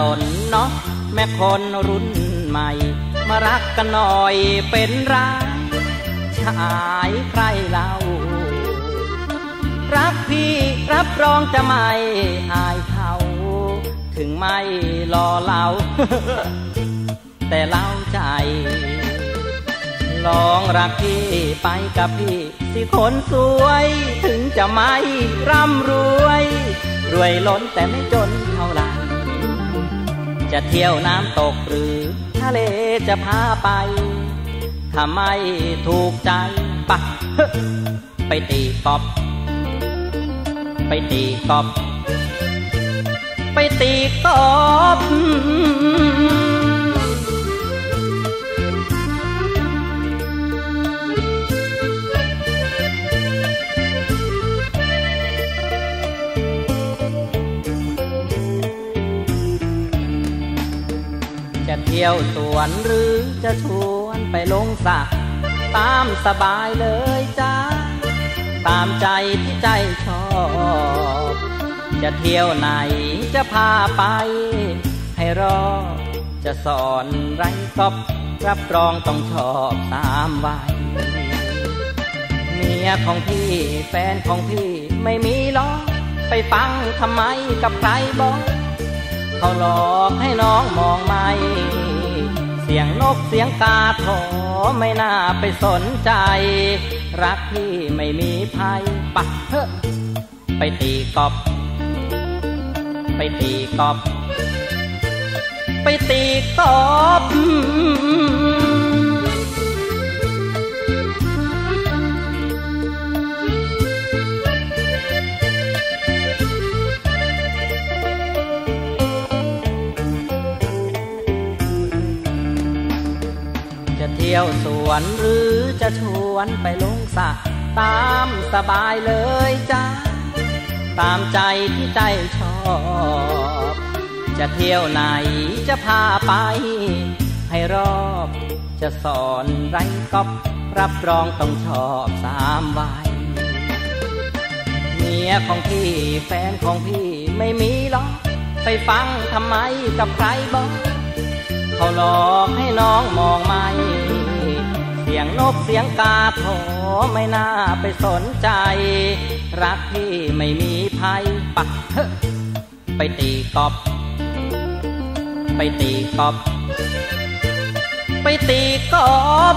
ตนเนาะแม่คนรุ่นใหม่ มารักกันหน่อยเป็นรักชายใครเล่า รักพี่รับรองจะไม่อายเขาถึงไม่รอเรา แต่เล่าใจลองรักพี่ไปกับพี่สิคนสวยถึงจะไม่ร่ำรวย รวยล้นแต่ไม่จนเท่าไร จะเที่ยวน้ำตกหรือทะเลจะพาไป ถ้าไม่ถูกใจปะไปตีกอบ ไปตีกอบ ไปตีกอบ ที่ยวสวนหรือจะชวนไปลงสระตามสบายเลยจ้า ตามใจที่ใจชอบ จะเที่ยวไหนจะพาไป ให้รอ จะสอนไรก็รับรองต้องชอบตามวัยเมียของพี่แฟนของพี่ไม่มีล้อไปฟังทำไมกับใครบอก เขาหลอกให้น้องมองไม่ เสียงนกเสียงกาโถไม่น่าไปสนใจ รักพี่ไม่มีภัยปักเถอะไปตีกอบ ไปตีกอบ ไปตีกอบ ยวสวนหรือจะชวนไปลงสระตามสบายเลยจ้าตามใจที่ใจชอบ จะเที่ยวไหนจะพาไป ให้รอบจะสอนไรก็รับรองต้องชอบสามวัยเมียของพี่แฟนของพี่ไม่มีหรอกไปฟังทำไมกับใครบอก เขาหลอกให้น้องมองไม่ สียงนกเสียงกาโถไม่น่าไปสนใจ รักที่ไม่มีภัยปักเถอะไปตีกอบ ไปตีกอบ ไปตีกอบ